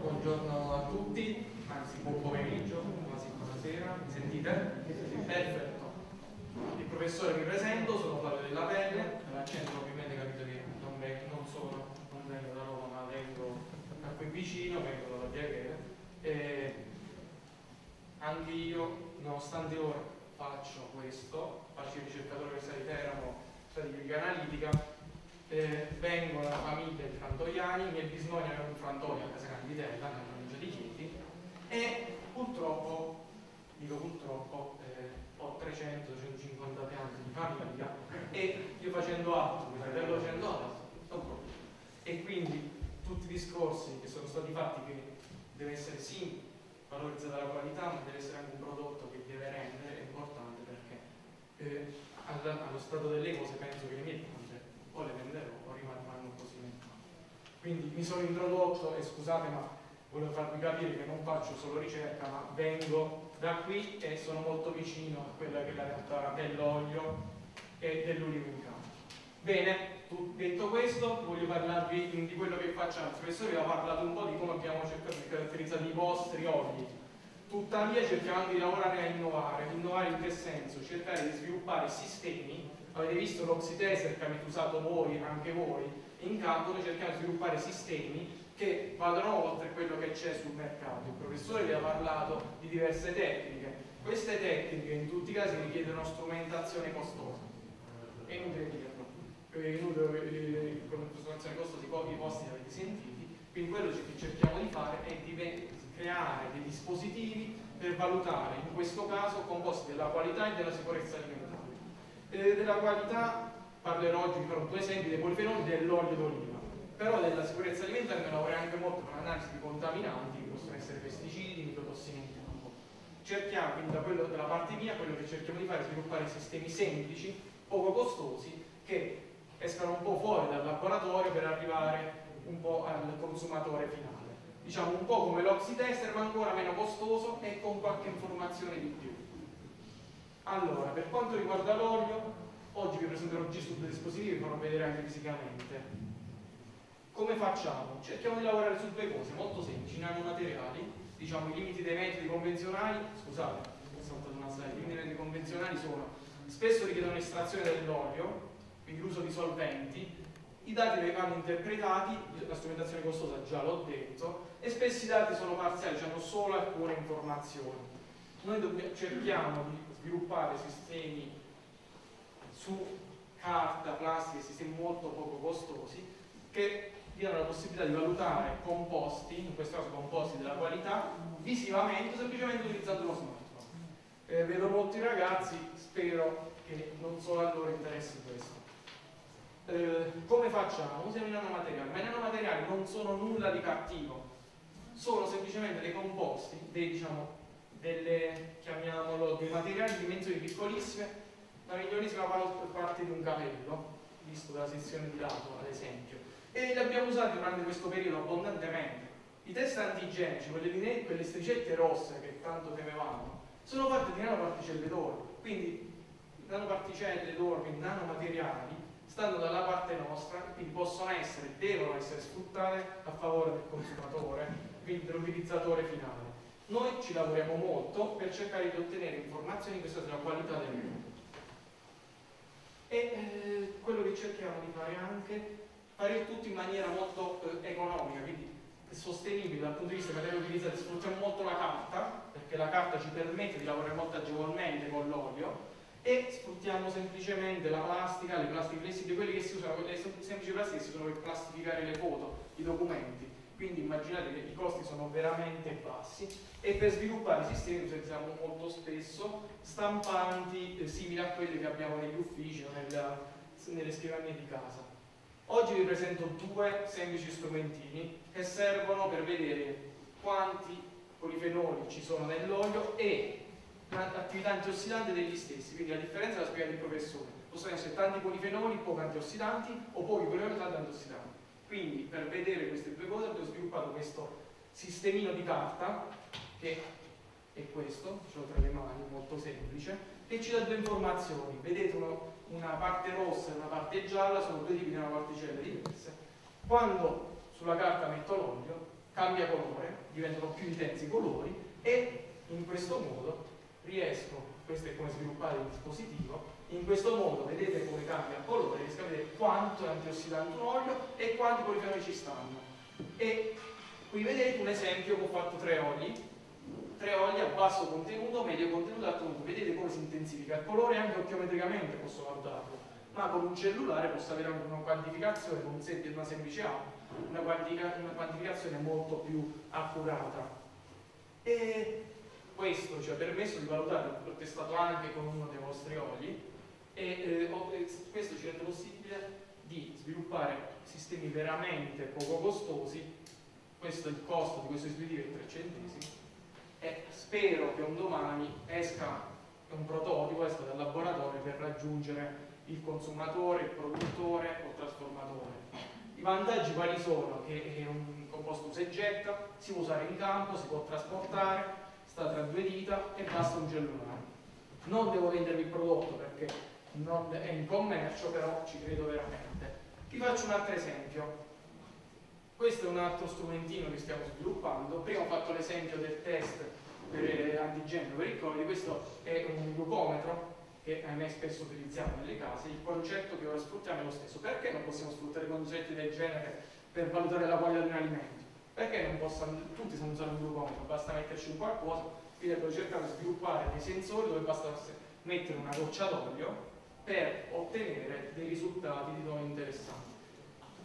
Buongiorno a tutti, buon pomeriggio, quasi buonasera, mi sentite? Perfetto. Il professore mi presento, sono Flavio della Pelle, dall'accento ovviamente capito che non, vengo, da Roma ma vengo da qui vicino, vengo dalla Biaghera. E anche io, nonostante ora faccio questo, faccio il ricercatore universitario di Teramo, statistica analitica, eh, vengo da una famiglia di frantoiani, i miei bisnonni avevano un frantoio a Casacana di Tella, nella provincia di Chieti, e purtroppo, dico purtroppo, eh, ho 300-150 piante di famiglia e io facendo altro, mio fratello facendo non proprio. E quindi tutti i discorsi che sono stati fatti che deve essere sì valorizzata la qualità, ma deve essere anche un prodotto che deve rendere, importante perché eh, allo stato delle cose penso che le mie piante o le venderò o rimarranno così. Quindi mi sono introdotto e scusate ma volevo farvi capire che non faccio solo ricerca ma vengo da qui e sono molto vicino a quella che è la realtà dell'olio e dell'ulivo in campo. Bene, detto questo voglio parlarvi di quello che facciamo. Il professore vi ha parlato un po' di come abbiamo cercato di caratterizzare i vostri oli. Tuttavia cerchiamo di lavorare a innovare. Innovare in che senso? Cercare di sviluppare sistemi avete visto l'oxyteser che avete usato voi, anche voi, in campo noi cerchiamo di sviluppare sistemi che vadano oltre quello che c'è sul mercato. Il professore vi ha parlato di diverse tecniche. Queste tecniche in tutti i casi richiedono strumentazione costosa. È inutile dirlo. È inutile, con una strumentazione costosa i posti avete sentiti. Quindi quello che cerchiamo di fare è di creare dei dispositivi per valutare, in questo caso, composti della qualità e della sicurezza alimentare eh, della qualità parlerò oggi, vi farò due esempi dei polifenoli dell'olio d'oliva, però della sicurezza alimentare ne lavorerò anche molto con l'analisi di contaminanti, che possono essere pesticidi, microtossine in campo. Cerchiamo, quindi da quello della parte mia, quello che cerchiamo di fare è sviluppare sistemi semplici, poco costosi, che escano un po' fuori dal laboratorio per arrivare un po' al consumatore finale. Diciamo un po' come l'oxytester, ma ancora meno costoso e con qualche informazione di più. Allora, per quanto riguarda l'olio, oggi vi presenterò G due dispositivi vi farò vedere anche fisicamente. Come facciamo? Cerchiamo di lavorare su due cose molto semplici, nanomateriali, diciamo i limiti dei metodi convenzionali, scusate, ho saltato una slide, i limiti dei metodi convenzionali sono spesso richiedono estrazione dell'olio, quindi l'uso di solventi, i dati vanno interpretati, la strumentazione costosa già l'ho detto, e spesso i dati sono parziali, cioè hanno solo alcune informazioni. Noi cerchiamo di sviluppare sistemi su carta, plastica, sistemi molto poco costosi che diano la possibilità di valutare composti, in questo caso composti della qualità, visivamente semplicemente utilizzando lo smartphone. Eh, vedo molti ragazzi, spero che non solo a loro interessi questo. Eh, come facciamo? Usiamo i nanomateriali, ma i nanomateriali non sono nulla di cattivo, sono semplicemente dei composti, dei diciamo delle, chiamiamolo, dei materiali di dimensioni piccolissime, la migliorisima parte di un capello, visto dalla sezione di lato ad esempio, e li abbiamo usati durante questo periodo abbondantemente. I test antigenici, quelle, quelle stricette rosse che tanto temevamo, sono fatte di nanoparticelle d'oro, quindi nanoparticelle d'oro, quindi nanomateriali, stanno dalla parte nostra, quindi possono essere, devono essere sfruttate a favore del consumatore, quindi dell'utilizzatore finale. Noi ci lavoriamo molto per cercare di ottenere informazioni questa sulla qualità del mondo. E eh, quello che cerchiamo di fare anche, fare tutto in maniera molto eh, economica, quindi sostenibile dal punto di vista che materiale utilizzato, sfruttiamo molto la carta, perché la carta ci permette di lavorare molto agevolmente con l'olio, e sfruttiamo semplicemente la plastica, le plastiche flessibili, quelle che si usano, quelle semplici plastiche che si usano per plastificare le foto, i documenti quindi immaginate che i costi sono veramente bassi e per sviluppare i sistemi utilizziamo molto spesso stampanti eh, simili a quelli che abbiamo negli uffici o nella, nelle scrivanie di casa. Oggi vi presento due semplici strumentini che servono per vedere quanti polifenoli ci sono nell'olio e l'attività antiossidanti degli stessi, quindi la differenza la spiega il professore. Possono essere tanti polifenoli, pochi antiossidanti o pochi polifenoli, tanti antiossidanti. Quindi per vedere queste due cose abbiamo sviluppato questo sistemino di carta che è questo, ce l'ho tra le mani, molto semplice, che ci dà due informazioni. Vedete uno, una parte rossa e una parte gialla, sono due tipi di particelle diverse. Quando sulla carta metto l'olio, cambia colore, diventano più intensi i colori e in questo modo riesco, questo è come sviluppare il dispositivo, in questo modo vedete come cambia il colore, riesco a vedere quanto è antiossidante un olio e quanti polifenoli ci stanno. E qui vedete un esempio ho fatto tre oli, tre oli a basso contenuto, medio contenuto, alto contenuto. Vedete come si intensifica il colore anche occhiometricamente posso valutarlo, ma con un cellulare posso avere anche una quantificazione con una semplice una, una quantificazione molto più accurata. E questo ci ha permesso di valutare, l'ho testato anche con uno dei vostri oli, e eh, questo ci rende possibile di sviluppare sistemi veramente poco costosi, questo è il costo di questo dispositivo è 3 centesimi, e spero che un domani esca un prototipo, esca dal laboratorio per raggiungere il consumatore, il produttore o il trasformatore. I vantaggi quali sono? Che è un composto usa si può usare in campo, si può trasportare, sta tra due dita e basta un cellulare. Non devo vendervi il prodotto perché non è in commercio, però ci credo veramente. Vi faccio un altro esempio. Questo è un altro strumentino che stiamo sviluppando. Prima ho fatto l'esempio del test per antigeno per il Covid, questo è un glucometro che ahimè spesso utilizziamo nelle case, il concetto che ora sfruttiamo è lo stesso. Perché non possiamo sfruttare concetti del genere per valutare la qualità di un alimento? Perché non possono, tutti sanno usare un glucometro, basta metterci un qualcosa, quindi abbiamo cercato di sviluppare dei sensori dove basta mettere una goccia d'olio per ottenere dei risultati di noi interessanti.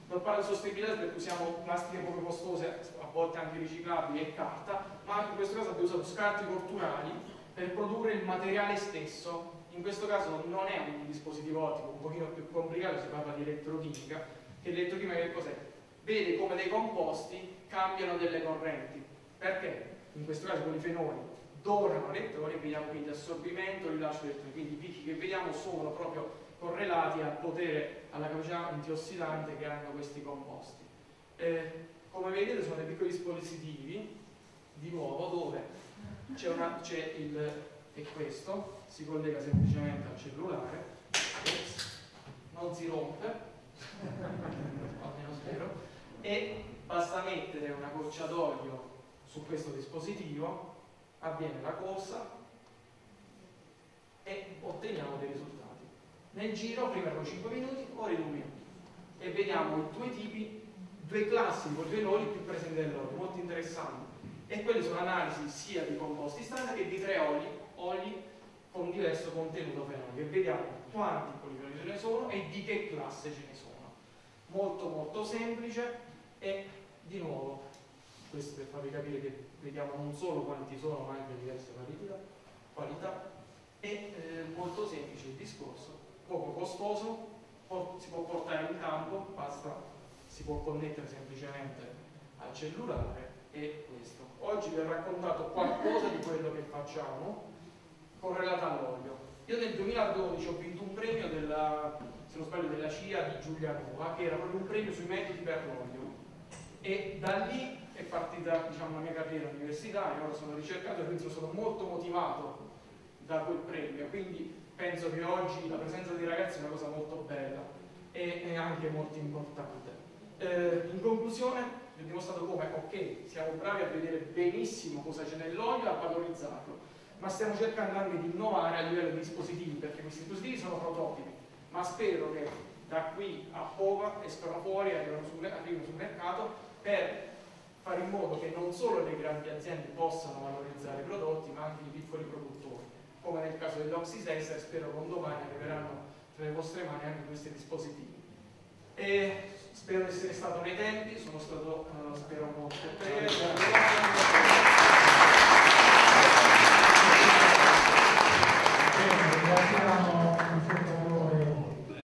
Non parlo di sostenibilità perché usiamo plastiche poco costose, a volte anche riciclabili e carta, ma in questo caso abbiamo usato scarti culturali per produrre il materiale stesso. In questo caso non è un dispositivo ottico, un pochino più complicato, si parla di elettrochimica, che l'elettrochimica che cos'è? Vede come dei composti cambiano delle correnti. Perché? In questo caso con i fenoli donano elettroni, vediamo quindi assorbimento, rilascio di elettroni, quindi i picchi che vediamo sono proprio correlati al potere, alla capacità antiossidante che hanno questi composti. Eh, come vedete sono dei piccoli dispositivi, di nuovo, dove c'è il, e questo, si collega semplicemente al cellulare, non si rompe, almeno spero, e basta mettere una goccia d'olio su questo dispositivo avviene la corsa e otteniamo dei risultati. Nel giro, prima erano 5 minuti, ora in un minuto. E vediamo due tipi, due classi di polifenoli più presenti nell'olio, molto interessanti. E quelle sono analisi sia di composti standard che di tre oli, oli con diverso contenuto fenolico. E vediamo quanti polifenoli ce ne sono e di che classe ce ne sono. Molto molto semplice e di nuovo questo per farvi capire che vediamo non solo quanti sono ma anche diverse qualità, qualità e eh, molto semplice il discorso, poco costoso, si può portare in campo, basta, si può connettere semplicemente al cellulare e questo. Oggi vi ho raccontato qualcosa di quello che facciamo correlato all'olio. Io nel 2012 ho vinto un premio della, se non sbaglio, della CIA di Giulianova, che era proprio un premio sui metodi per l'olio. E da lì è partita diciamo, la mia carriera universitaria, ora sono ricercatore, quindi sono molto motivato da quel premio, quindi penso che oggi la presenza dei ragazzi è una cosa molto bella e anche molto importante. Eh, in conclusione, vi ho dimostrato come, ok, siamo bravi a vedere benissimo cosa c'è nell'olio e a valorizzarlo, ma stiamo cercando anche di innovare a livello di dispositivi, perché questi dispositivi sono prototipi, ma spero che da qui a poco escano fuori, arrivino sul, arrivino sul mercato per fare in modo che non solo le grandi aziende possano valorizzare i prodotti, ma anche i piccoli produttori, come nel caso dell'Oxysensor, spero che un domani arriveranno tra le vostre mani anche questi dispositivi. E spero di essere stato nei tempi, sono stato, uh, spero, molto